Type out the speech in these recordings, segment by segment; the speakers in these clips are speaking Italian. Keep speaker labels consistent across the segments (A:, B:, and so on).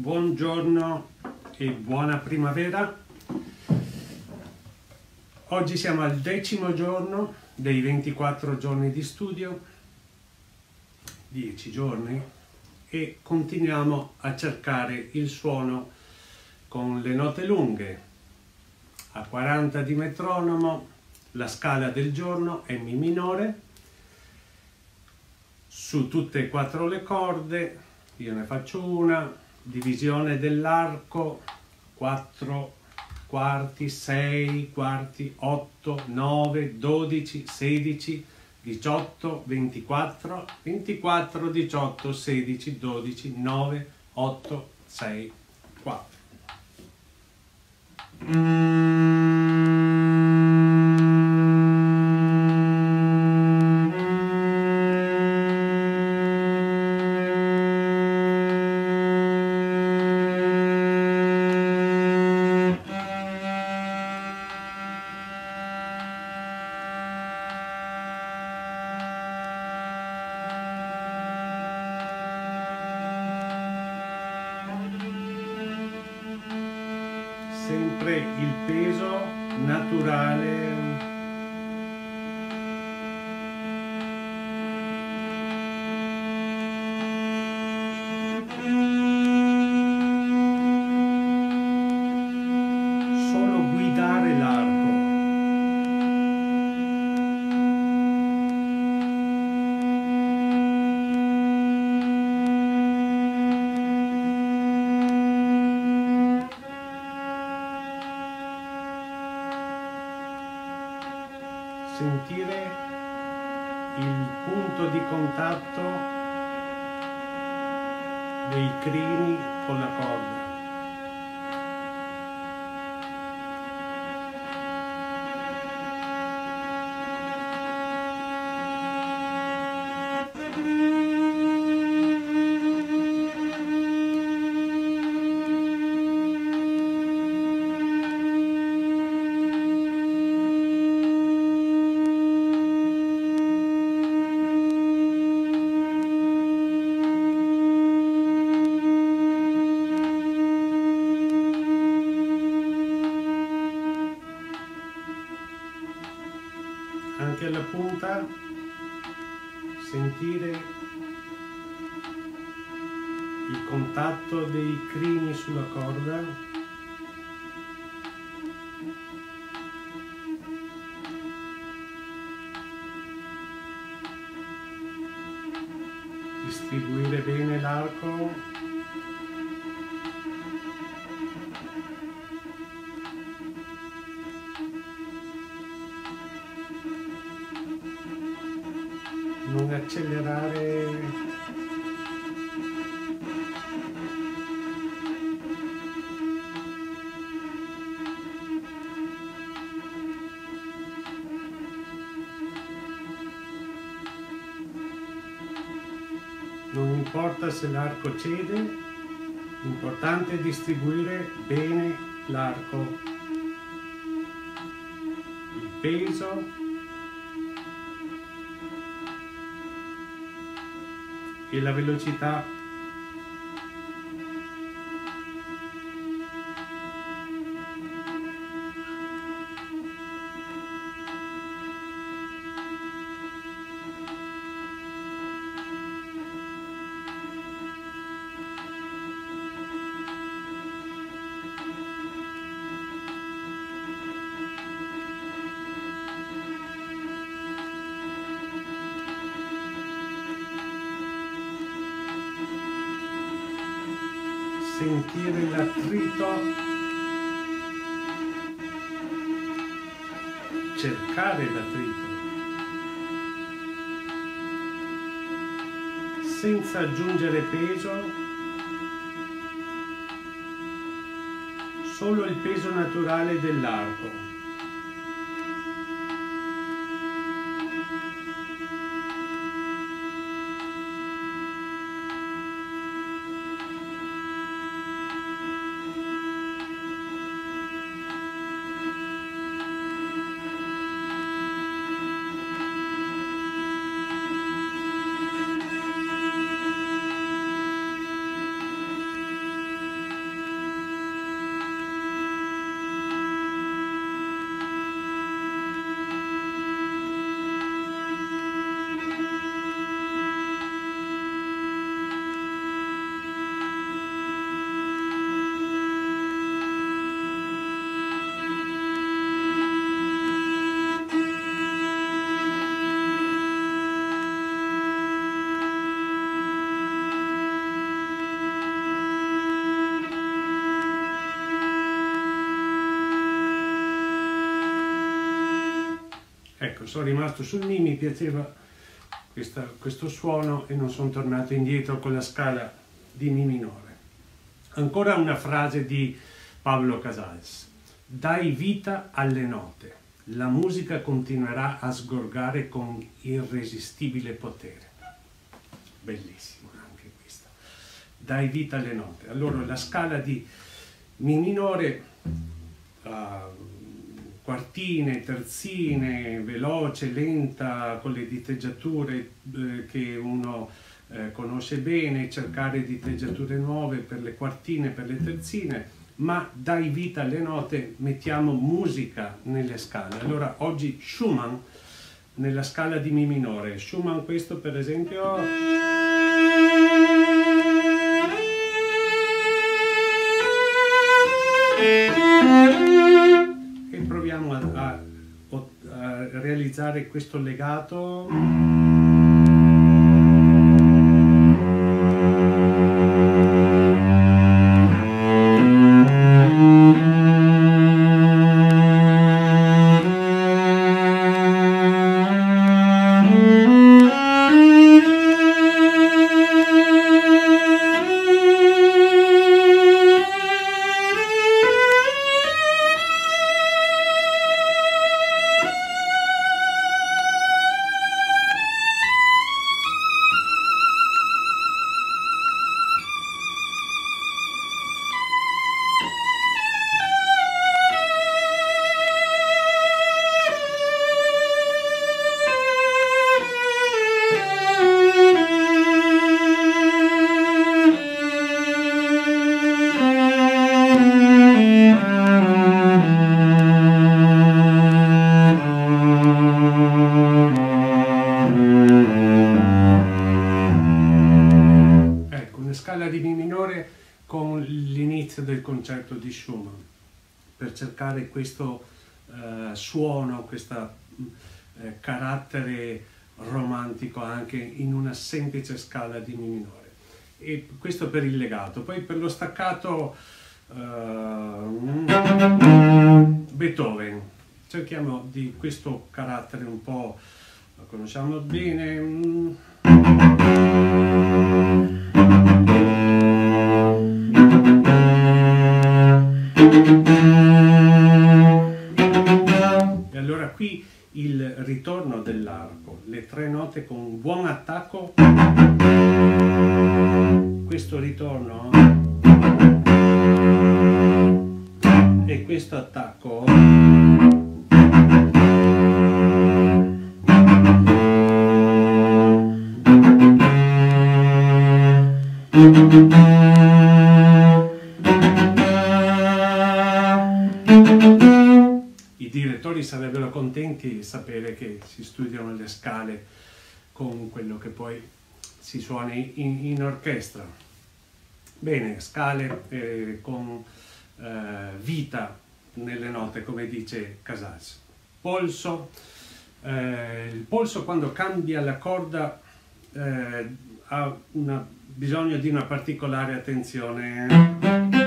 A: buongiorno e buona primavera. Oggi siamo al decimo giorno dei 24 giorni di studio, 10 giorni, e continuiamo a cercare il suono con le note lunghe. A 40 di metronomo, la scala del giorno è Mi minore, su tutte e quattro le corde, io ne faccio una, divisione dell'arco 4 quarti, 6 quarti, 8, 9, 12, 16, 18, 24, 24, 18, 16, 12, 9, 8, 6, 4. sempre contatto dei crini sulla corda. Distribuire bene l'arco. Non accelerare se l'arco cede l'importante è distribuire bene l'arco. Il peso. E la velocità l'attrito, cercare l'attrito, senza aggiungere peso, solo il peso naturale dell'arco. Sono rimasto sul Mi, mi piaceva questa, questo suono e non sono tornato indietro con la scala di Mi minore. Ancora una frase di Pablo Casals. Dai vita alle note, la musica continuerà a sgorgare con irresistibile potere. Bellissimo anche questa. Dai vita alle note. Allora la scala di Mi minore, uh, quartine, terzine, veloce, lenta, con le diteggiature eh, che uno eh, conosce bene, cercare diteggiature nuove per le quartine, per le terzine, ma dai vita alle note, mettiamo musica nelle scale. Allora oggi Schumann nella scala di Mi minore, Schumann questo per esempio... E proviamo a, a, a realizzare questo legato. Concerto di Schumann per cercare questo eh, suono, questo eh, carattere romantico anche in una semplice scala di Mi minore. E questo per il legato. Poi per lo staccato uh, Beethoven. Cerchiamo di questo carattere un po', lo conosciamo bene. E allora qui il ritorno dell'arco, le tre note con un buon attacco, questo ritorno e questo attacco sarebbero contenti di sapere che si studiano le scale con quello che poi si suona in, in orchestra. Bene, scale eh, con eh, vita nelle note, come dice Casals. Polso, eh, il polso quando cambia la corda eh, ha una, bisogno di una particolare attenzione.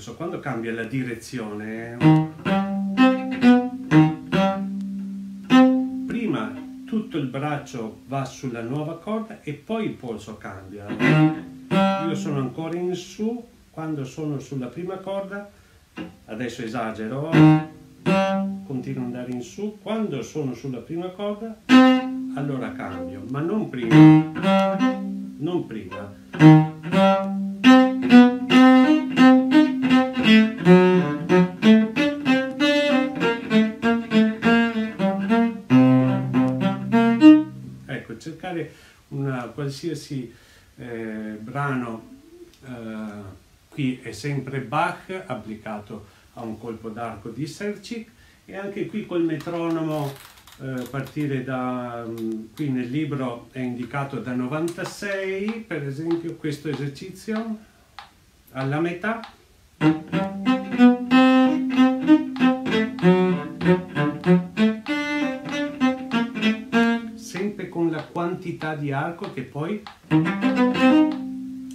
A: Polso, quando cambia la direzione, prima tutto il braccio va sulla nuova corda e poi il polso cambia. Io sono ancora in su, quando sono sulla prima corda, adesso esagero, continuo ad andare in su, quando sono sulla prima corda, allora cambio, ma non prima, non prima. Qualsiasi eh, brano eh, qui è sempre Bach applicato a un colpo d'arco di Sercic e anche qui col metronomo eh, partire da mm, qui nel libro è indicato da 96 per esempio questo esercizio alla metà con la quantità di arco che poi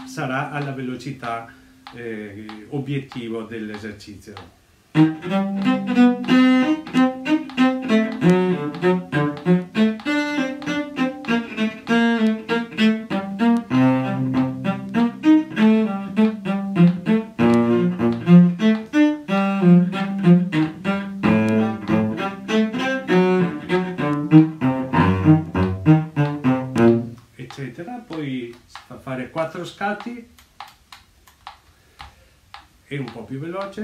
A: sarà alla velocità eh, obiettivo dell'esercizio. Quattro scatti e un po' più veloce.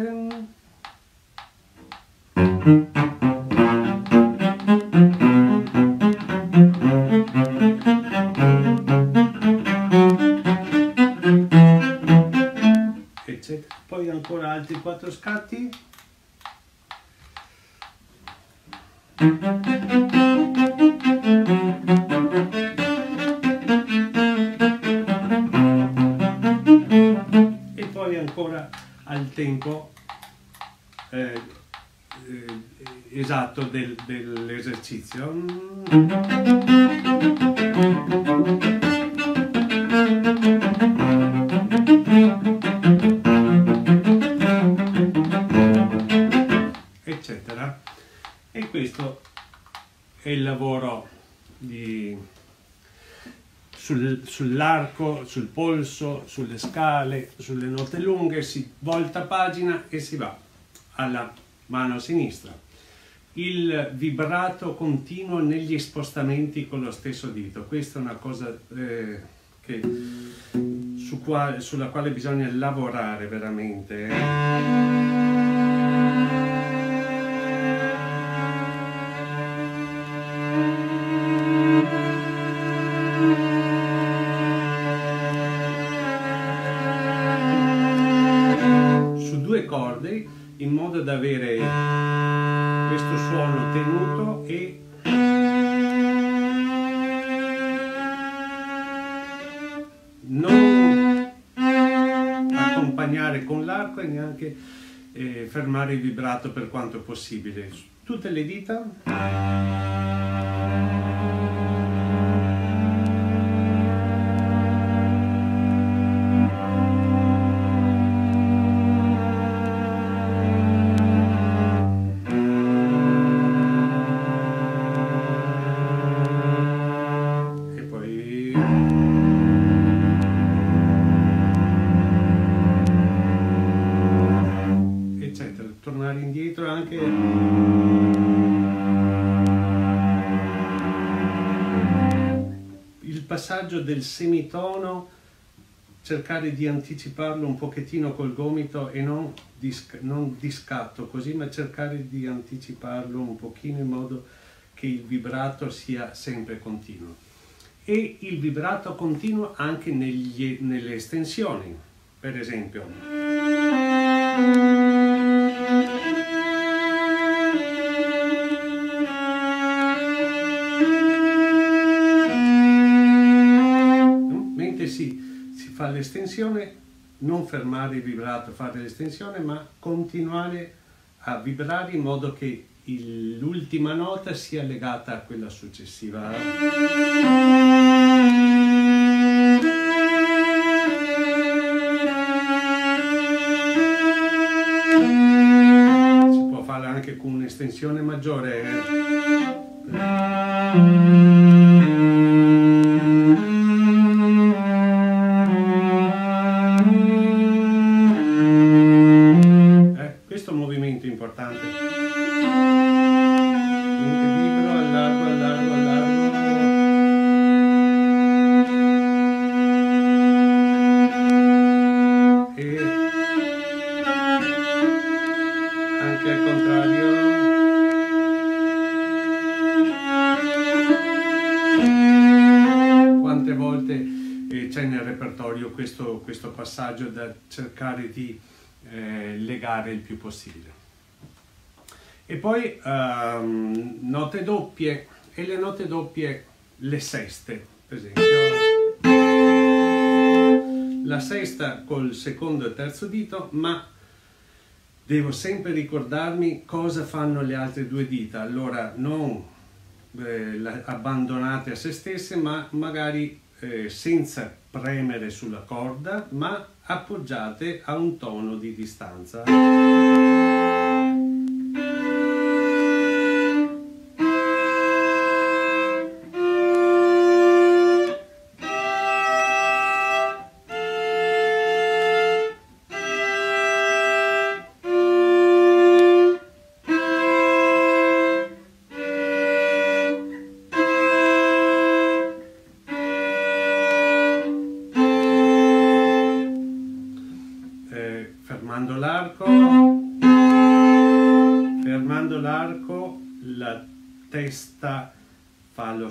A: Poi ancora altri quattro scatti tempo eh, eh, esatto del- dell'esercizio. eccetera. E questo è il lavoro di, sul- sull'arco, sul polso, sulle scale, sulle note lunghe, si volta pagina e si va alla mano sinistra. Il vibrato continuo negli spostamenti con lo stesso dito, questa è una cosa eh, che- su qua- sulla quale bisogna lavorare veramente. eh. Da avere questo suono tenuto e non accompagnare con l'arco e neanche eh, fermare il vibrato per quanto possibile. Tutte le dita del semitono cercare di anticiparlo un pochettino col gomito e non di, non di scatto così ma cercare di anticiparlo un pochino in modo che il vibrato sia sempre continuo. E il vibrato continuo anche negli- nelle estensioni per esempio si, si fa l'estensione non fermare il vibrato fare l'estensione ma continuare a vibrare in modo che l'ultima nota sia legata a quella successiva. Si può fare anche con un'estensione maggiore questo, passaggio da cercare di eh, legare il più possibile. E poi ehm, note doppie e le note doppie, le seste, per esempio. La sesta col secondo e terzo dito, ma devo sempre ricordarmi cosa fanno le altre due dita. Allora non eh, abbandonate a se stesse, ma magari eh, senza premere sulla corda, ma appoggiate a un tono di distanza.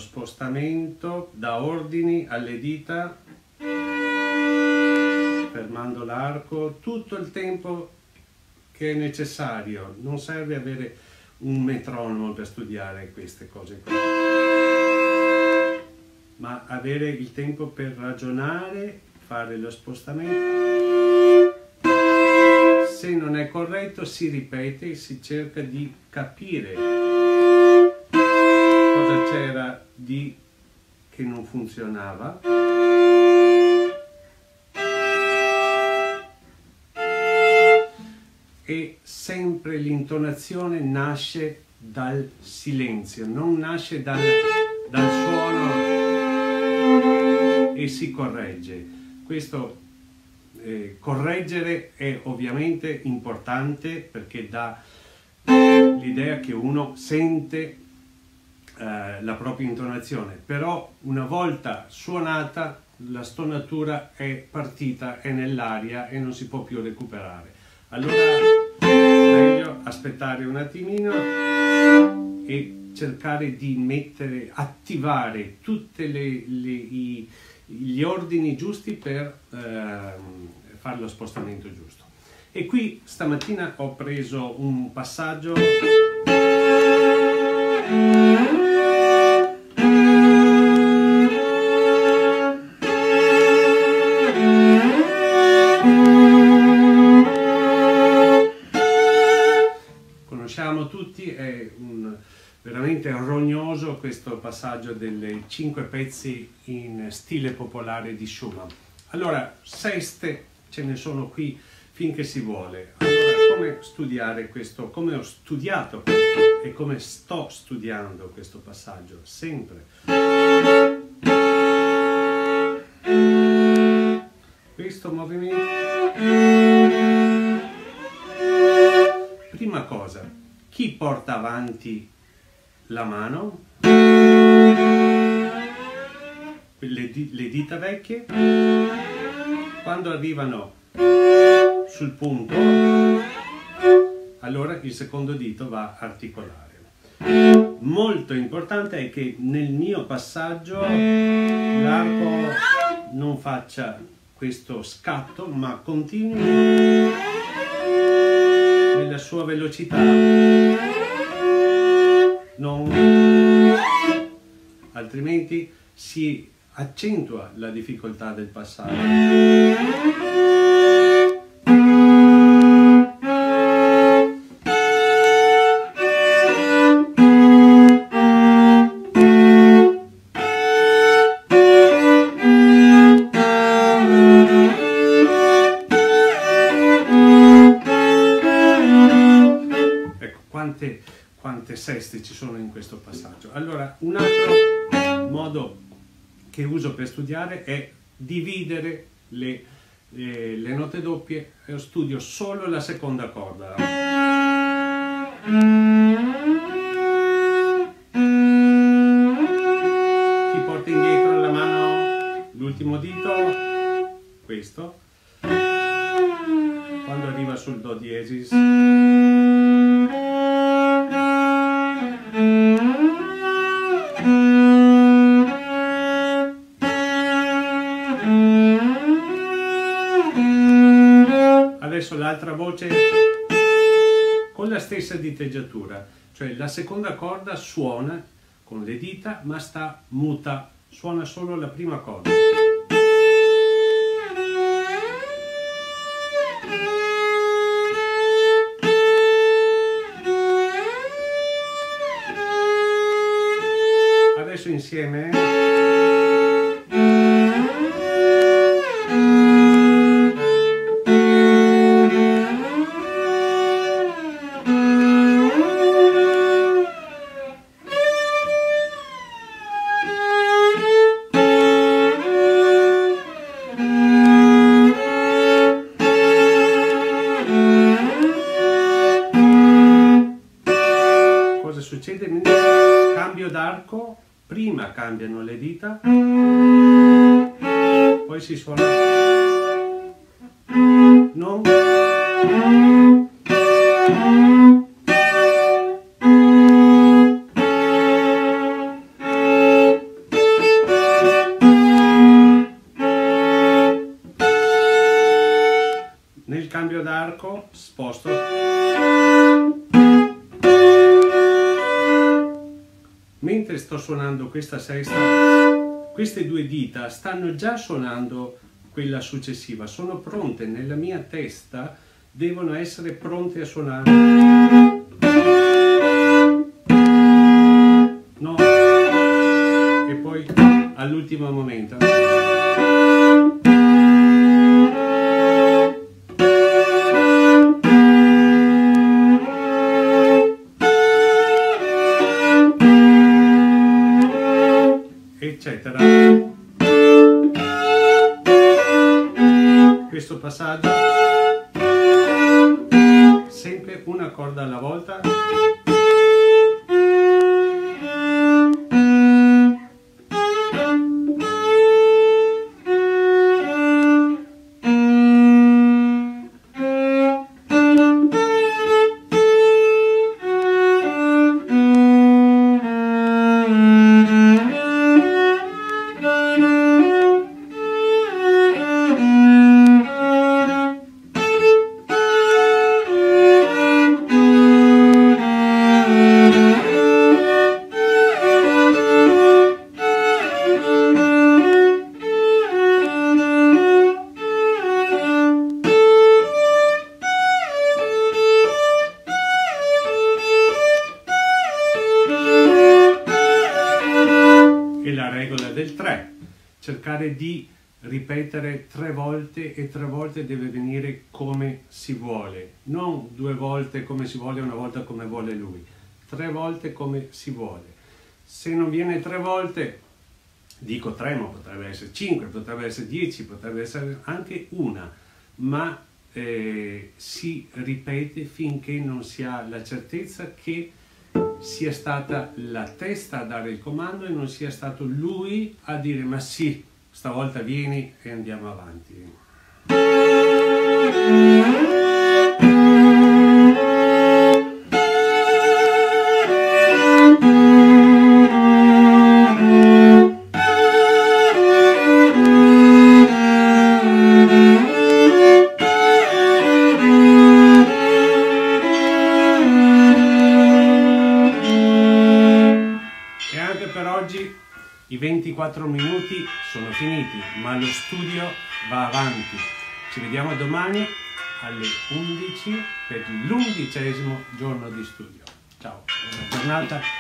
A: Spostamento da ordini alle dita, fermando l'arco, tutto il tempo che è necessario. Non serve avere un metronomo per studiare queste cose qui, ma avere il tempo per ragionare, fare lo spostamento. Se non è corretto si ripete si cerca di capire c'era di che non funzionava e sempre l'intonazione nasce dal silenzio, non nasce dal, dal suono e si corregge. Questo eh, correggere è ovviamente importante perché dà l'idea che uno sente eh, la propria intonazione, però una volta suonata la stonatura è partita, è nell'aria e non si può più recuperare. Allora meglio aspettare un attimino e cercare di mettere, attivare tutti gli ordini giusti per eh, fare lo spostamento giusto. E qui stamattina ho preso un passaggio passaggio dei cinque pezzi in stile popolare di Schumann. Allora, seste ce ne sono qui finché si vuole. Allora, come studiare questo? Come ho studiato questo e come sto studiando questo passaggio? Sempre. Questo movimento. Prima cosa, chi porta avanti la mano, le, di le dita vecchie, quando arrivano sul punto, allora il secondo dito va articolare. Molto importante è che nel mio passaggio l'arco non faccia questo scatto, ma continui nella sua velocità non... altrimenti si accentua la difficoltà del passaggio. sesti ci sono in questo passaggio. Allora, un altro modo che uso per studiare è dividere le, le, le note doppie e studio solo la seconda corda. Diteggiatura, cioè la seconda corda suona con le dita ma sta muta, suona solo la prima corda. insieme? Cambiano le dita, poi si suona. Non. Nel cambio d'arco sposto. Mentre sto suonando questa sesta, queste due dita stanno già suonando quella successiva, sono pronte nella mia testa, devono essere pronte a suonare. No. E poi all'ultimo momento. Eccetera. Questo passaggio sempre una corda alla volta. Cercare di ripetere tre volte e tre volte deve venire come si vuole, non due volte come si vuole una volta come vuole lui, tre volte come si vuole. Se non viene tre volte, dico tre, ma potrebbe essere cinque, potrebbe essere dieci, potrebbe essere anche una, ma eh, si ripete finché non si ha la certezza che sia stata la testa a dare il comando e non sia stato lui a dire ma sì, stavolta vieni e andiamo avanti. Finiti, ma lo studio va avanti. Ci vediamo domani alle 11 per l'undicesimo giorno di studio. Ciao, buona giornata.